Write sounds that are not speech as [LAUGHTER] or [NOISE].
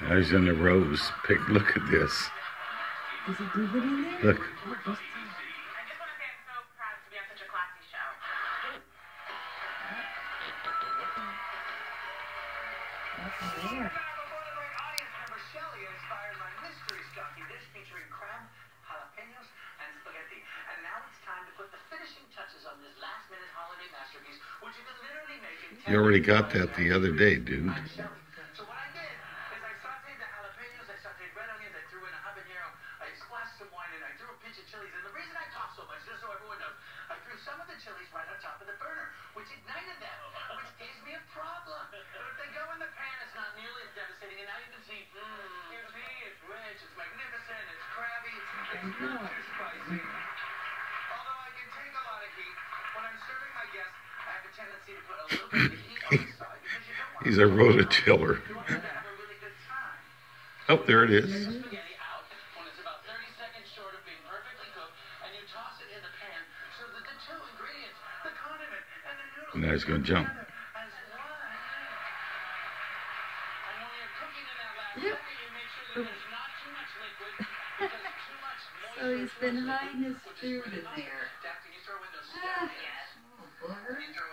Now he's in the rose. Pick. Look at this. Do it in there? Look. Just- I just want to say I'm so proud to be on such a classy show. What's there? audience member Shelley inspires my mystery stocking dish some wine, and I threw a pinch of chilies. And the reason I talk so much, just so everyone knows, I threw some of the chilies right on top of the burner, which ignited them, which gives me a problem. But if they go in the pan, it's not nearly as devastating. And now you can see, mmm, see, it's rich, it's magnificent, it's crabby, it's not too spicy. Although I can take a lot of heat, when I'm serving my guests, I have a tendency to put a little bit of heat on the side because you don't want He's a rototiller. you want them to have a really good time. Oh, there it is. Toss it in the pan so that the two ingredients, the condiment and the noodles, Now he's gonna jump. as one. And when you're cooking in that last Yep. second, you make sure that there's not too much liquid because too much moisture. [LAUGHS] So he's been hiding his food really in there.